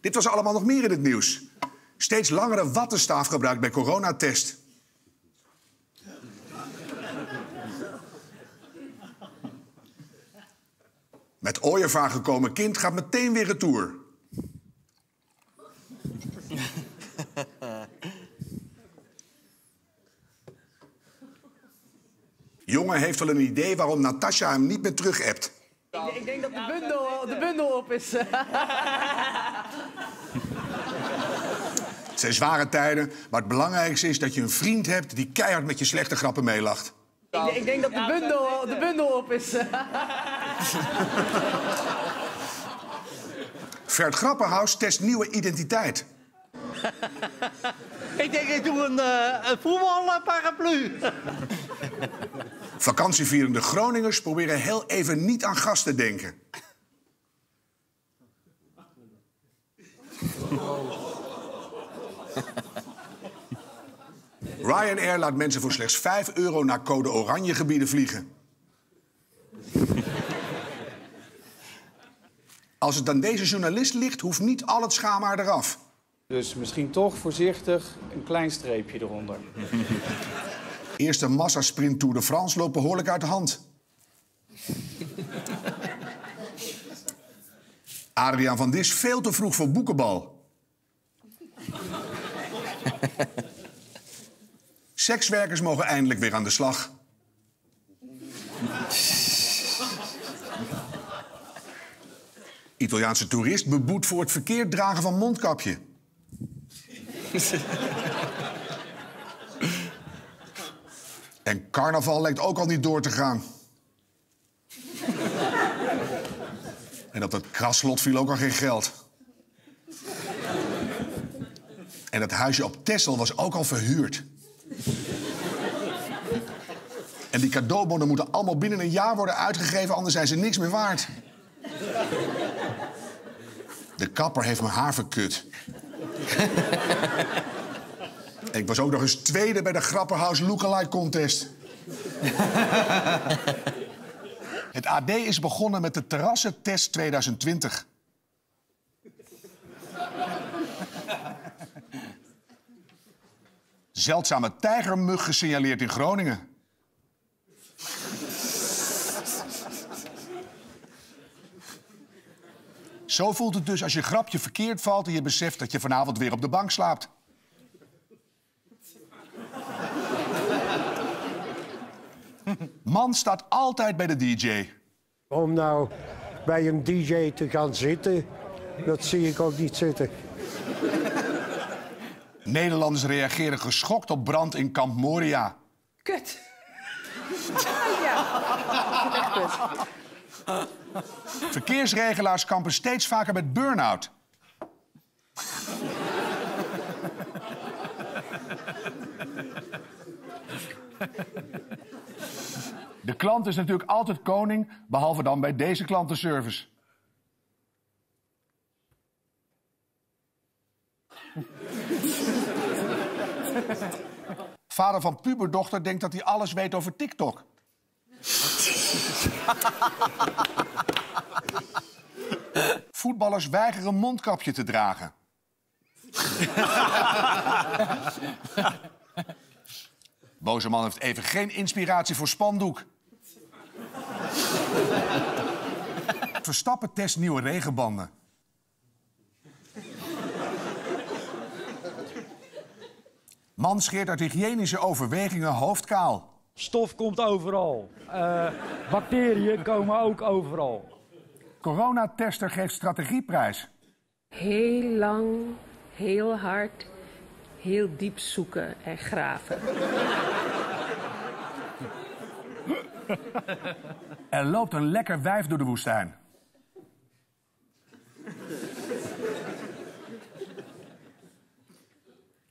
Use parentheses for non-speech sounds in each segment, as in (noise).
Dit was allemaal nog meer in het nieuws. Steeds langere wattenstaaf gebruikt bij coronatest. Met ooievaar gekomen kind gaat meteen weer retour. Jongen heeft wel een idee waarom Natasha hem niet meer terug appt. Ik, ik denk dat de bundel, de bundel op is. (laughs) Het zijn zware tijden, maar het belangrijkste is dat je een vriend hebt die keihard met je slechte grappen meelacht. ik, ik denk dat de bundel, de bundel op is. (laughs) Vert Grapperhaus test nieuwe identiteit. (laughs) Ik denk, ik doe een, uh, een voetbalparaplu. Vakantievierende Groningers proberen heel even niet aan gas te denken. Ryanair laat mensen voor slechts 5 euro naar code oranje gebieden vliegen. Als het aan deze journalist ligt, hoeft niet al het schaamhaar eraf. Dus misschien toch voorzichtig een klein streepje eronder. Eerste massasprint Tour de France loopt behoorlijk uit de hand. Adriaan van Dis veel te vroeg voor boekenbal. (laughs) Sekswerkers mogen eindelijk weer aan de slag. Italiaanse toerist beboet voor het verkeerd dragen van mondkapje. En carnaval lijkt ook al niet door te gaan. en op dat kraslot viel ook al geen geld. En dat huisje op Texel was ook al verhuurd. En die cadeaubonnen moeten allemaal binnen een jaar worden uitgegeven, anders zijn ze niks meer waard. De kapper heeft mijn haar verkut. Ik was ook nog eens tweede bij de Grapperhaus Lookalike Contest. Het AD is begonnen met de terrassentest 2020. Zeldzame tijgermug gesignaleerd in Groningen. Zo voelt het dus als je grapje verkeerd valt en je beseft dat je vanavond weer op de bank slaapt. Man staat altijd bij de DJ. Om nou bij een DJ te gaan zitten, dat zie ik ook niet zitten. Nederlanders reageren geschokt op brand in kamp Moria. Kut. ja, echt kut. Verkeersregelaars kampen steeds vaker met burn-out. De klant is natuurlijk altijd koning, behalve dan bij deze klantenservice. (laughs) Vader van puberdochter denkt dat hij alles weet over TikTok. (laughs) Voetballers weigeren mondkapje te dragen. (laughs) Boze man heeft even geen inspiratie voor spandoek. Verstappen test nieuwe regenbanden. Man scheert uit hygiënische overwegingen hoofdkaal. Stof komt overal. Uh, bacteriën komen ook overal. Coronatester geeft strategieprijs. Heel lang, heel hard, heel diep zoeken en graven. Er loopt een lekker wijf door de woestijn.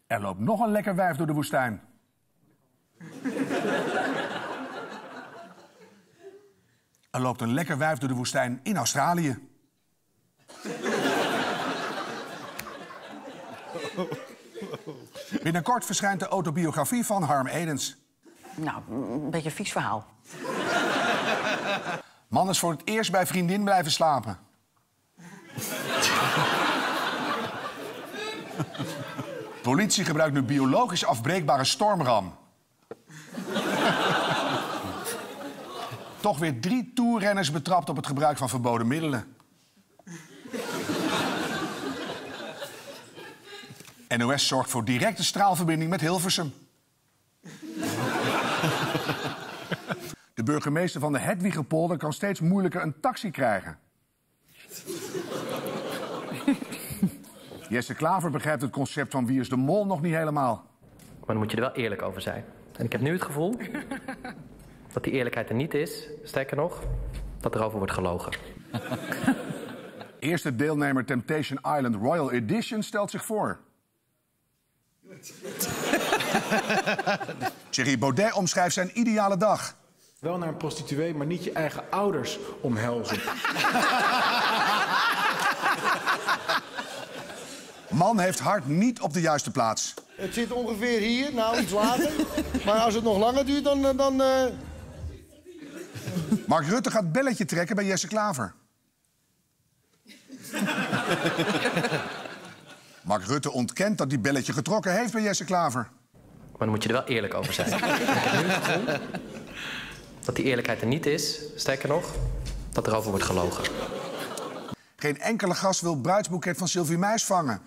Er loopt nog een lekker wijf door de woestijn. Er loopt een lekker wijf door de woestijn in Australië. Binnenkort verschijnt de autobiografie van Harm Edens. Nou, een beetje een vies verhaal. Man is voor het eerst bij vriendin blijven slapen. Politie gebruikt nu biologisch afbreekbare stormram. Toch weer drie toerrenners betrapt op het gebruik van verboden middelen. NOS zorgt voor directe straalverbinding met Hilversum. De burgemeester van de Hedwigerpolder kan steeds moeilijker een taxi krijgen. Jesse Klaver begrijpt het concept van Wie is de Mol nog niet helemaal. Maar dan moet je er wel eerlijk over zijn. En ik heb nu het gevoel (laughs) dat die eerlijkheid er niet is. Sterker nog, dat erover wordt gelogen. (laughs) Eerste deelnemer Temptation Island Royal Edition stelt zich voor. (laughs) Thierry Baudet omschrijft zijn ideale dag. Wel naar een prostituee, maar niet je eigen ouders omhelzen. Man heeft hart niet op de juiste plaats. Het zit ongeveer hier, nou iets later. maar als het nog langer duurt, dan... eh, dan eh, Mark Rutte gaat belletje trekken bij Jesse Klaver. Mark Rutte ontkent dat hij belletje getrokken heeft bij Jesse Klaver. Maar dan moet je er wel eerlijk over zijn. En ik heb nu het gevoel dat die eerlijkheid er niet is. Sterker nog, dat erover wordt gelogen. Geen enkele gast wil bruidsboeket van Sylvie Meis vangen.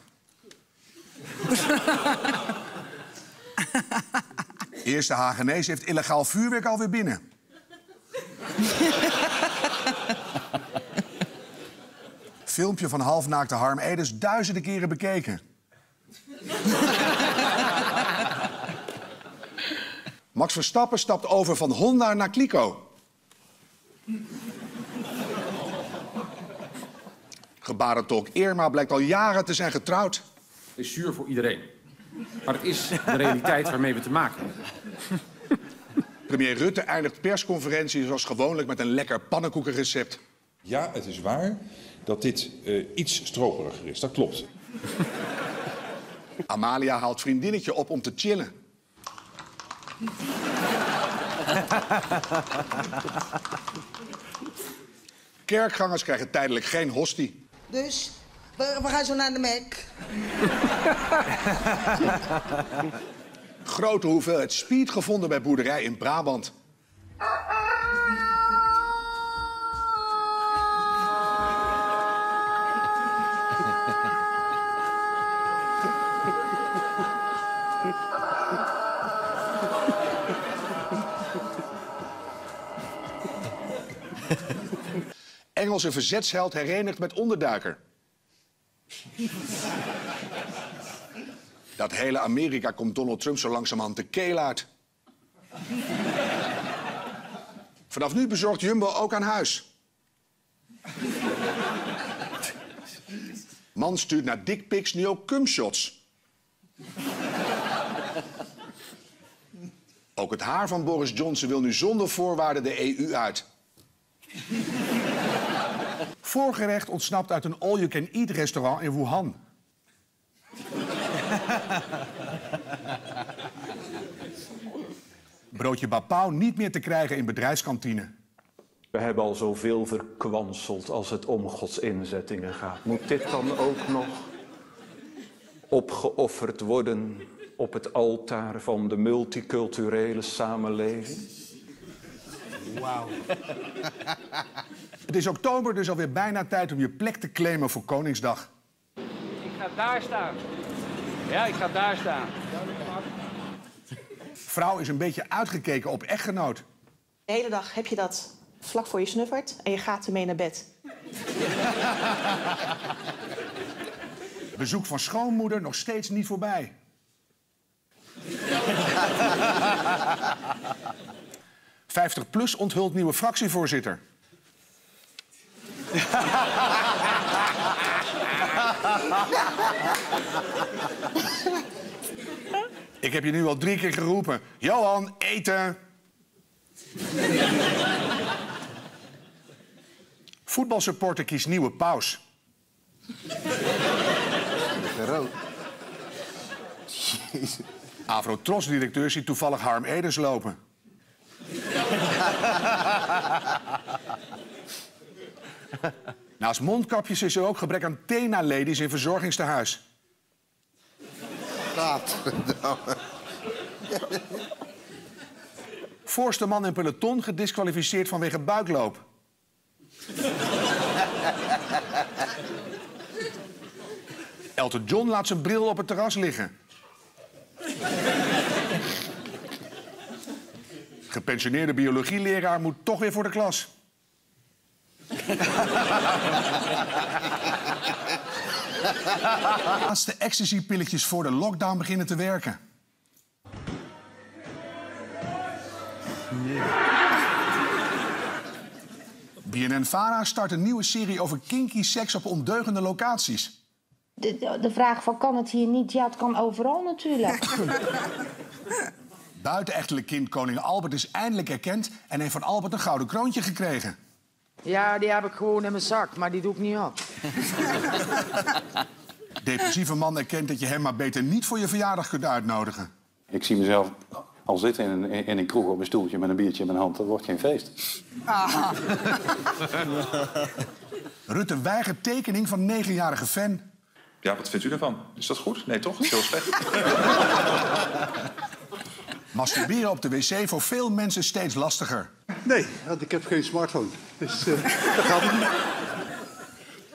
Eerste Hagenees heeft illegaal vuurwerk alweer binnen. Filmpje van halfnaakte Harm Edens duizenden keren bekeken. Max Verstappen stapt over van Honda naar Clico. Gebarentolk Irma blijkt al jaren te zijn getrouwd. Is zuur voor iedereen. Maar het is de realiteit waarmee we te maken hebben. Premier Rutte eindigt persconferentie zoals gewoonlijk met een lekker pannenkoekenrecept. Ja, het is waar dat dit eh, iets stroperiger is. Dat klopt. Amalia haalt vriendinnetje op om te chillen. (laughs) Kerkgangers krijgen tijdelijk geen hostie. Dus, we, we gaan zo naar de Mac. (laughs) Grote hoeveelheid speed gevonden bij boerderij in Brabant. (laughs) Engelse verzetsheld herenigd met onderduiker. Dat hele Amerika komt Donald Trump zo langzamerhand de keel uit. Vanaf nu bezorgt Jumbo ook aan huis. Man stuurt naar dickpics nu ook cumshots. Ook het haar van Boris Johnson wil nu zonder voorwaarden de EU uit. Voorgerecht ontsnapt uit een all-you-can-eat restaurant in Wuhan. Broodje bapau niet meer te krijgen in bedrijfskantine. We hebben al zoveel verkwanseld als het om Gods inzettingen gaat. Moet dit dan ook nog opgeofferd worden op het altaar van de multiculturele samenleving? Wauw. (laughs) Het is oktober, dus alweer bijna tijd om je plek te claimen voor Koningsdag. Ik ga daar staan. Ja, ik ga daar staan. Vrouw is een beetje uitgekeken op echtgenoot. De hele dag heb je dat vlak voor je snuffert en je gaat ermee naar bed. (laughs) Bezoek van schoonmoeder nog steeds niet voorbij. ...50 plus onthult nieuwe fractievoorzitter. Ik heb je nu al drie keer geroepen. Johan, eten! Voetbalsupporter kiest nieuwe paus. rood. Afro-Tros-directeur ziet toevallig Harm Edens lopen. (laughs) Naast mondkapjes is er ook gebrek aan Tena-ladies in verzorgingstehuis. Gaat. Voorste man in peloton gedisqualificeerd vanwege buikloop. Elton John laat zijn bril op het terras liggen. Gepensioneerde biologieleraar moet toch weer voor de klas. (laughs) Laatste ecstasy-pilletjes voor de lockdown beginnen te werken. BNN-Vara start een nieuwe serie over kinky seks op ondeugende locaties. De, de, de vraag van kan het hier niet? Ja, het kan overal natuurlijk. (laughs) Buitenechtelijk kind koning Albert is eindelijk erkend... en heeft van Albert een gouden kroontje gekregen. Ja, die heb ik gewoon in mijn zak, maar die doe ik niet op. (laughs) Depressieve man erkent dat je hem maar beter niet voor je verjaardag kunt uitnodigen. Ik zie mezelf al zitten in een, in een kroeg op een stoeltje met een biertje in mijn hand. Dat wordt geen feest. (laughs) Rutte weigert tekening van negenjarige fan. Ja, wat vindt u daarvan? Is dat goed? Nee, toch? Heel slecht. (laughs) Masturberen op de wc voor veel mensen steeds lastiger. Nee, want ik heb geen smartphone. Dus eh, dat gaat niet.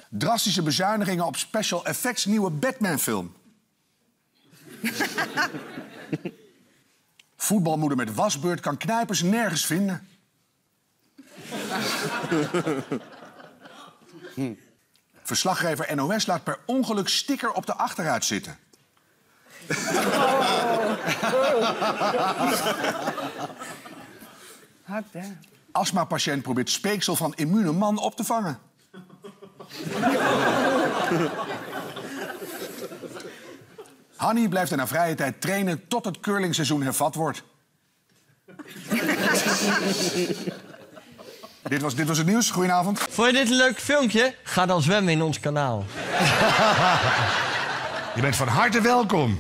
Drastische bezuinigingen op special effects nieuwe Batman-film. Voetbalmoeder met wasbeurt kan knijpers nergens vinden. Verslaggever NOS laat per ongeluk sticker op de achteruit zitten. Astma-patiënt probeert speeksel van immune man op te vangen. Hanny blijft in haar vrije tijd trainen tot het curlingseizoen hervat wordt. dit, was, dit was het nieuws. Goedenavond. Vond je dit een leuk filmpje? Ga dan zwemmen in ons kanaal. Je bent van harte welkom.